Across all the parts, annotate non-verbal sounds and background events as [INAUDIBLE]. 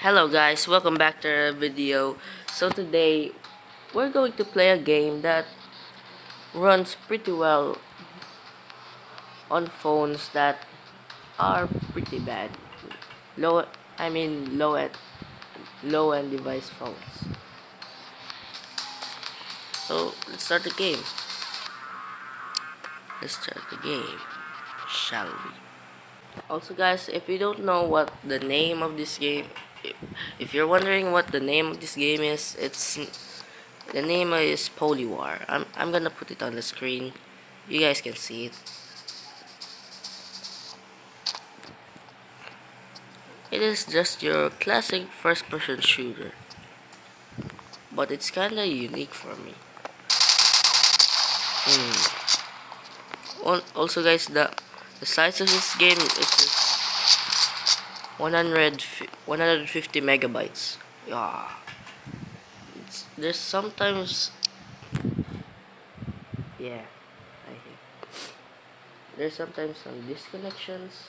Hello guys, welcome back to our video. So today, we're going to play a game that runs pretty well on phones that are pretty bad. Low, I mean low end, low end device phones. So let's start the game. Let's start the game, shall we? Also guys, if you don't know what the name of this game if you're wondering what the name of this game is, it's the name is Polywar. I'm I'm gonna put it on the screen. You guys can see it. It is just your classic first-person shooter, but it's kinda unique for me. Hmm. Also, guys, the the size of this game is 100 150 megabytes. Yeah. It's, there's sometimes yeah I think there's sometimes some disconnections.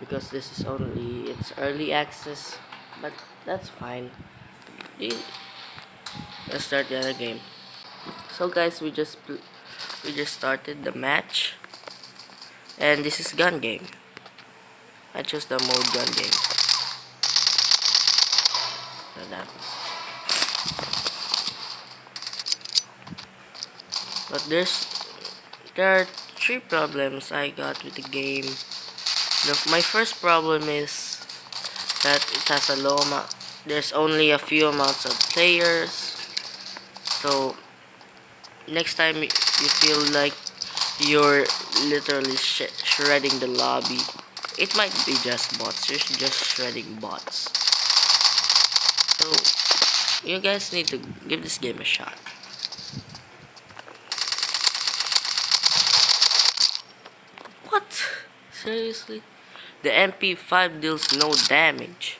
Because this is only it's early access but that's fine. Let's start the other game. So guys we just we just started the match and this is gun game. I chose the mode gun game. So that. But there's there are three problems I got with the game. The, my first problem is that it has a low amount. There's only a few amounts of players. So next time you feel like you're literally sh shredding the lobby. It might be just bots. You're just shredding bots. So, you guys need to give this game a shot. What? Seriously? The MP5 deals no damage.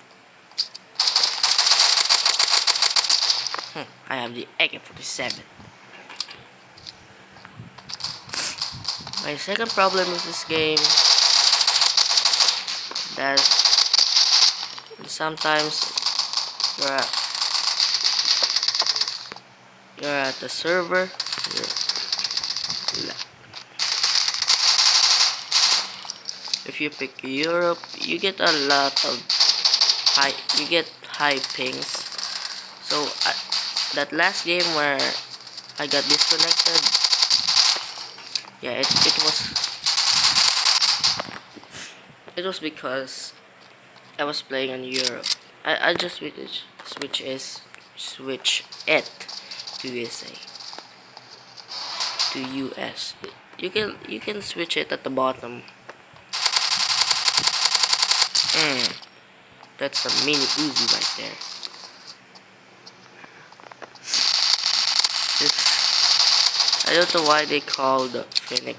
Hmm, I have the AK-47. My second problem with this game that sometimes you're at, you're at the server if you pick Europe you get a lot of high you get high pings. So I, that last game where I got disconnected yeah it, it was it was because I was playing on Europe. I, I just switch switch is switch it to USA to US you can you can switch it at the bottom. Mm, that's a mini Uzi right there. This I don't know why they call the Phoenix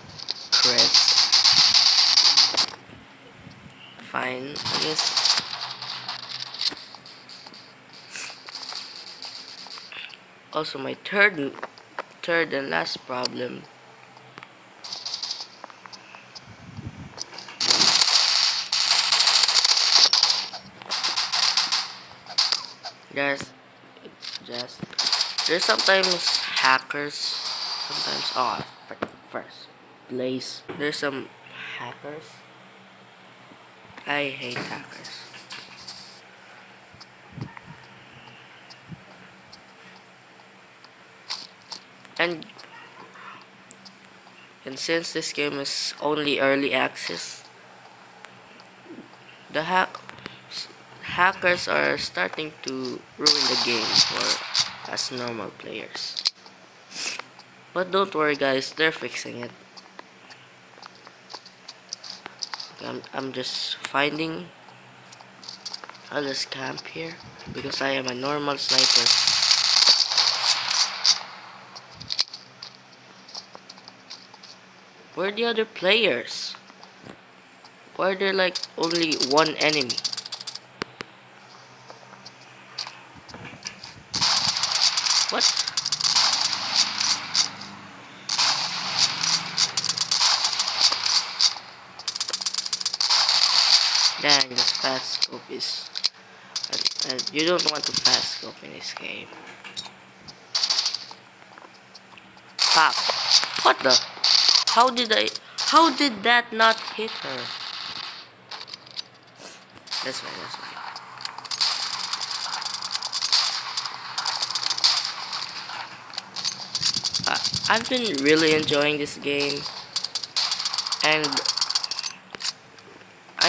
Crest. Fine, I guess. Also, my third, third and last problem. Guys, it's just there's sometimes hackers sometimes oh first. Place there's some hackers. I hate hackers. And and since this game is only early access the hack hackers are starting to ruin the game for us normal players but don't worry guys, they're fixing it. I'm, I'm just finding I'll just camp here because I am a normal sniper. Where are the other players? Why are there like only one enemy? What? Dang, this fast scope is... Uh, uh, you don't want to fast scope in this game. Pop. What the? How did I... How did that not hit her? This way, this way. Uh, I've been really enjoying this game. And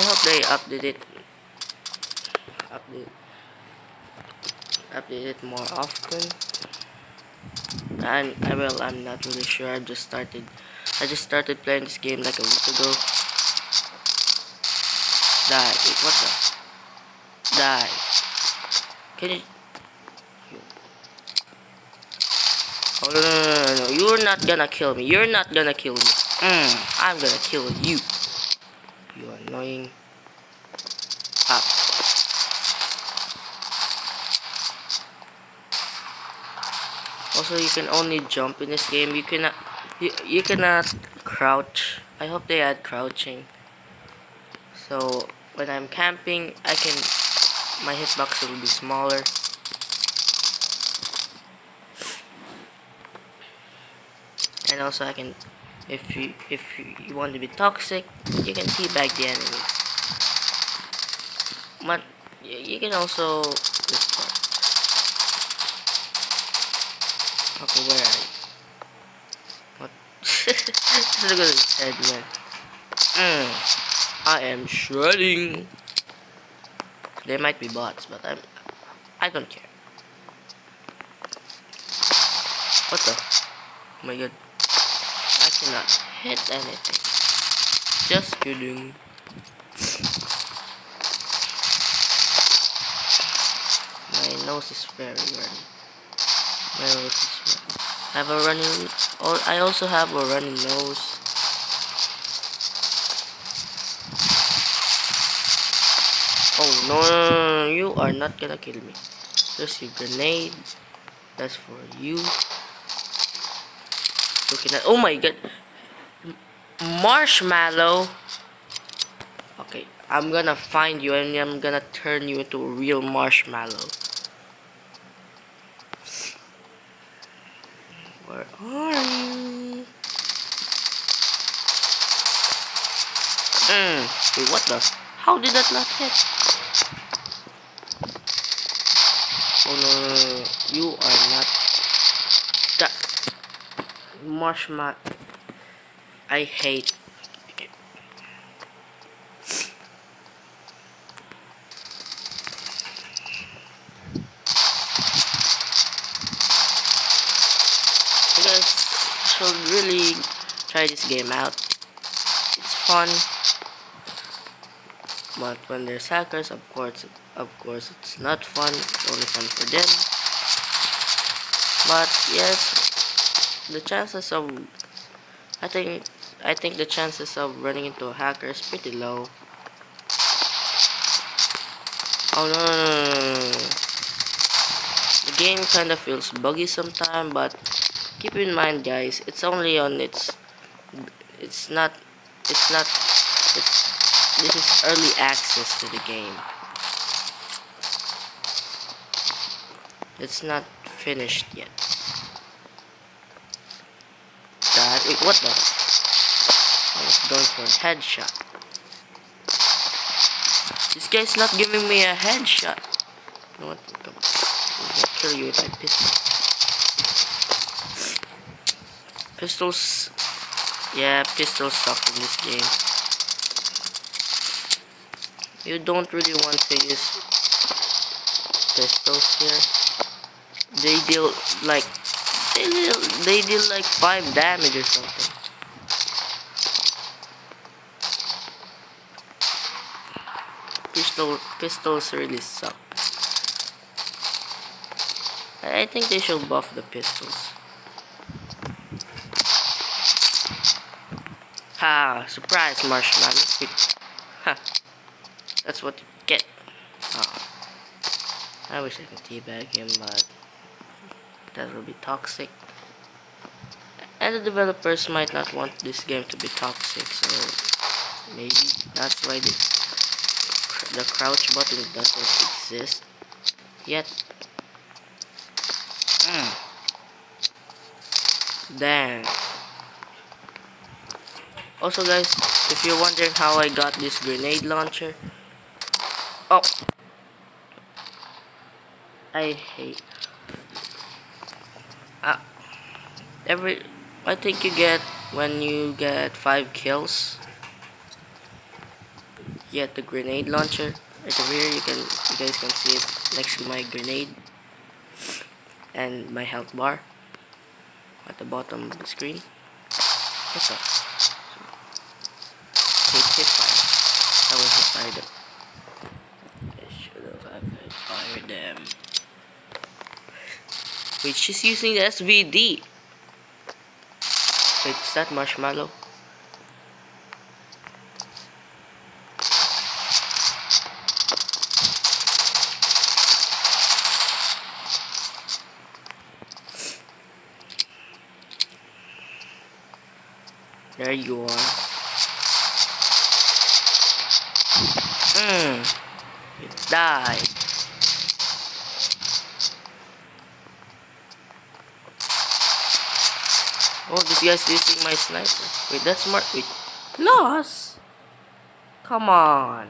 I hope they update it. Update. Update it more often. And I will I'm not really sure. I just started I just started playing this game like a week ago. Die. What the? Die. Can you? Oh no, no no no no. You're not gonna kill me. You're not gonna kill me. Mm, I'm gonna kill you annoying. Up also you can only jump in this game. You cannot you, you cannot crouch. I hope they add crouching. So when I'm camping I can my hitbox will be smaller. And also I can if you if you want to be toxic you can teabag the enemies but you can also okay where are you? What? [LAUGHS] This is a good head man mm, I am shredding. There might be bots but I'm I don't care. What the? Oh my god cannot hit anything. Just kidding. My nose is very runny. My nose is runny. I have a running or oh, I also have a running nose. Oh no, no, no, no, you are not gonna kill me. There's your grenade. That's for you looking at. Oh my god. Marshmallow. Okay, I'm gonna find you and I'm gonna turn you into a real marshmallow. Where are you? Mm, wait, what the? How did that not hit? Oh no, no, no, you are not marshmallow. I hate. You guys should really try this game out. It's fun. But when there's hackers, of course, of course, it's not fun. It's only fun for them. But yes, the chances of I think I think the chances of running into a hacker is pretty low. Oh no, no, no, no. The game kind of feels buggy sometimes, but keep in mind guys, it's only on its it's not it's not it's this is early access to the game. It's not finished yet. Wait, what the? Oh, I was going for a headshot. This guy's not giving me a headshot. You know what? I'm gonna kill you with my pistol. Pistols. Yeah, pistols suck in this game. You don't really want to use pistols here. They deal like they deal, they deal like 5 damage or something. Pistol, pistols really suck. I think they should buff the pistols. Ha! Surprise, marshmallow. Ha! That's what you get. Oh. I wish I could teabag him, but that will be toxic and the developers might not want this game to be toxic so maybe that's why they the crouch button doesn't exist yet. Mm. Damn. Also guys, if you're wondering how I got this grenade launcher, oh, I hate. Uh, every, I think you get when you get five kills. You get the grenade launcher. Right over here, you can, you guys can see it next to my grenade and my health bar at the bottom of the screen. What's up? Hit, hit fire. I was hit them. I should have hit fire them. Wait, she's using SVD. Wait, is that marshmallow? There you are. Mmm. You died. Oh, this guy's using my sniper. Wait, that's smart. Wait. Loss? Come on.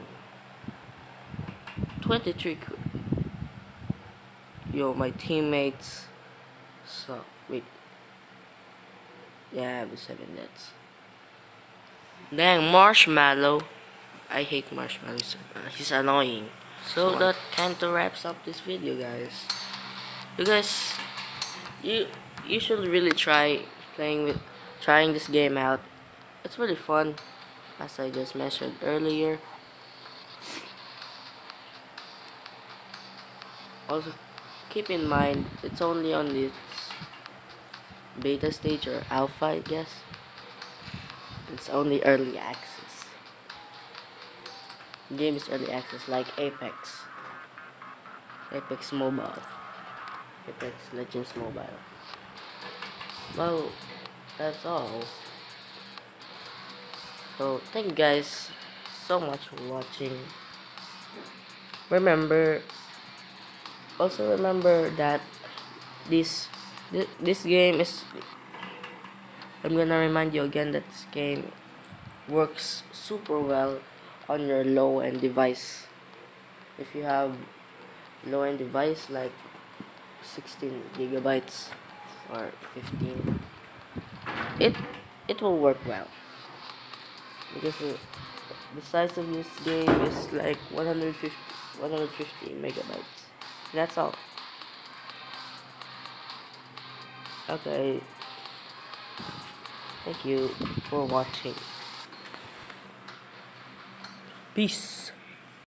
23 Yo, my teammates suck. Wait. Yeah, I have 7 deaths. Dang, Marshmallow. I hate Marshmallow. Uh, he's annoying. So that kind of wraps up this video, guys. You guys, you you should really try playing with trying this game out. It's really fun as I just mentioned earlier. Also keep in mind it's only on this beta stage or alpha I guess. It's only early access. The game is early access like Apex. Apex Mobile. Apex Legends Mobile well that's all. So thank you guys so much for watching. Remember also remember that this this, game is I'm gonna remind you again that this game works super well on your low-end device. If you have low-end device like 16 gigabytes or 15 it it will work well. Because uh, the size of this game is like 150 150 megabytes. That's all. Okay. Thank you for watching. Peace